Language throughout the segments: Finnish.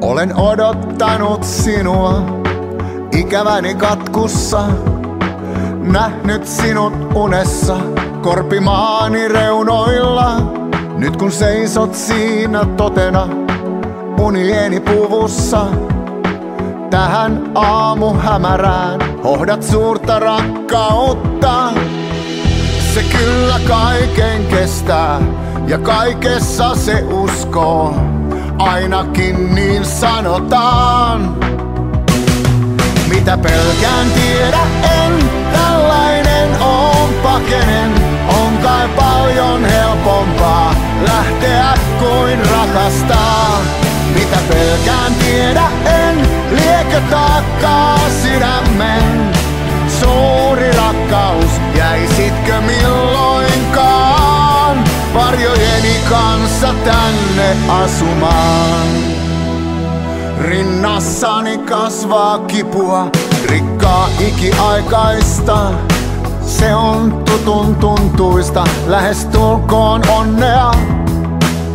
Olen odottanut sinua ikäväni katkussa. Nähnyt sinut unessa korpimaani reunoilla. Nyt kun seisot siinä totena unieni puvussa. Tähän aamu hämärään hohdat suurta rakkautta. Se kyllä kaiken kestää ja kaikessa se uskoo. Ainakin niin sanotaan. Mitä pelkään tiedä en, tällainen on pakenen. On kai paljon helpompaa lähteä kuin rakastaa. Mitä pelkään tiedä en, liekö taakkaa sydämen. Suuri rakkaus, jäisitkö milloinkaan varjojeni kanssa tänne asumaan? Rinnassani kasvaa kipua, rikkaa ikiaikaista. Se on tutun tuntuista, lähes tulkoon onnea.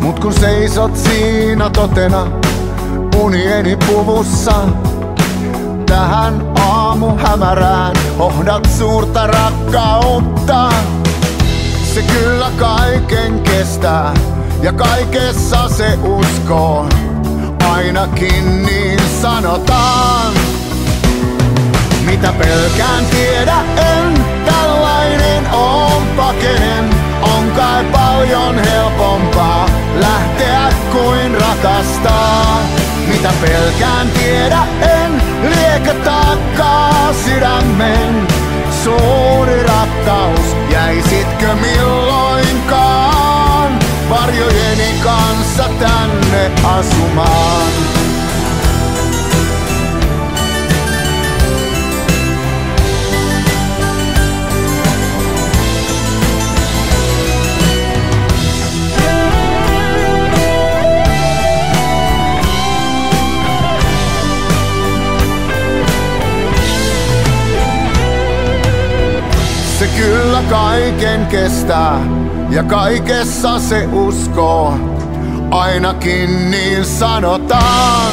Mut kun seisot siinä totena, unieni puvussa, tähän aamu hämärään ohdat suurta rakkautta. Se kyllä kaiken kestää ja kaikessa se uskoo. Ainakin niin sanotaan. Mitä pelkään tiedä en, tällainen on pakenen. On kai paljon helpompaa lähteä kuin rakastaa. Mitä pelkään tiedä en, asumaan? Se kyllä kaiken kestää ja kaikessa se uskoo. Ainakin niin sanotaan.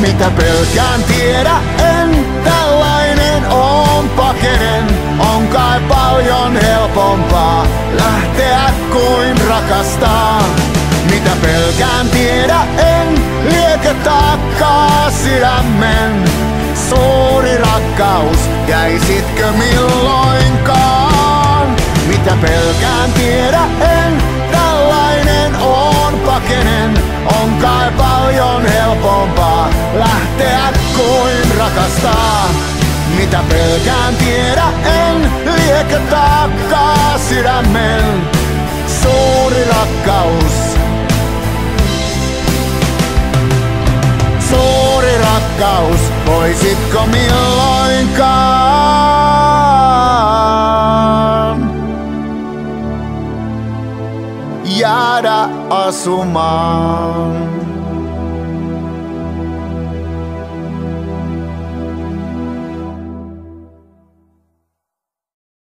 Mitä pelkään tiedä en, tällainen on pakenen. On kai paljon helpompaa lähteä kuin rakastaa. Mitä pelkään tiedä en, liekö taakkaa sydämen. Suuri rakkaus, jäisitkö milloinkaan? Mitä pelkään tiedä en, kuin rakastaa. Mitä pelkään tiedä en, liekö taakkaa sydämen. Suuri rakkaus, suuri rakkaus, voisitko milloinkaan jäädä asumaan?